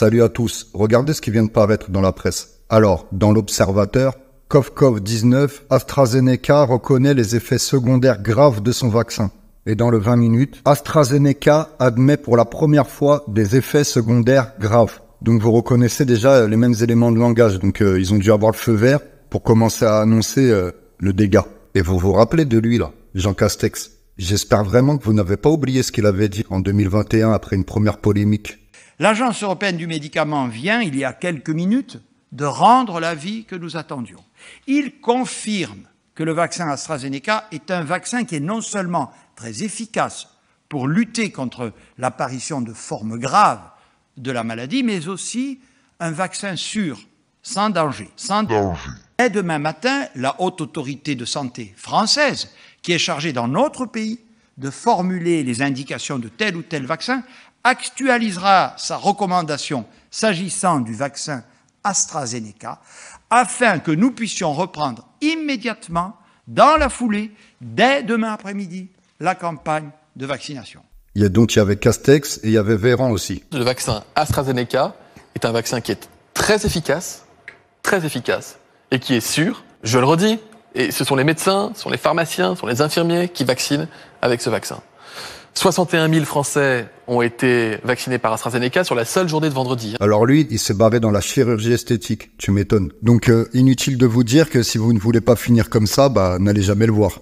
Salut à tous. Regardez ce qui vient de paraître dans la presse. Alors, dans l'Observateur, COV-19, AstraZeneca reconnaît les effets secondaires graves de son vaccin. Et dans le 20 minutes, AstraZeneca admet pour la première fois des effets secondaires graves. Donc vous reconnaissez déjà les mêmes éléments de langage. Donc euh, ils ont dû avoir le feu vert pour commencer à annoncer euh, le dégât. Et vous vous rappelez de lui là, Jean Castex? J'espère vraiment que vous n'avez pas oublié ce qu'il avait dit en 2021 après une première polémique. L'Agence européenne du médicament vient, il y a quelques minutes, de rendre l'avis que nous attendions. Il confirme que le vaccin AstraZeneca est un vaccin qui est non seulement très efficace pour lutter contre l'apparition de formes graves de la maladie, mais aussi un vaccin sûr, sans danger. Sans danger. Et demain matin, la haute autorité de santé française, qui est chargée dans notre pays de formuler les indications de tel ou tel vaccin, actualisera sa recommandation s'agissant du vaccin AstraZeneca afin que nous puissions reprendre immédiatement, dans la foulée, dès demain après-midi, la campagne de vaccination. Il y a donc il y avait Castex et il y avait Véran aussi. Le vaccin AstraZeneca est un vaccin qui est très efficace, très efficace, et qui est sûr. Je le redis, et ce sont les médecins, ce sont les pharmaciens, ce sont les infirmiers qui vaccinent avec ce vaccin. 61 000 Français ont été vaccinés par AstraZeneca sur la seule journée de vendredi. Alors lui, il s'est barré dans la chirurgie esthétique, tu m'étonnes. Donc euh, inutile de vous dire que si vous ne voulez pas finir comme ça, bah n'allez jamais le voir.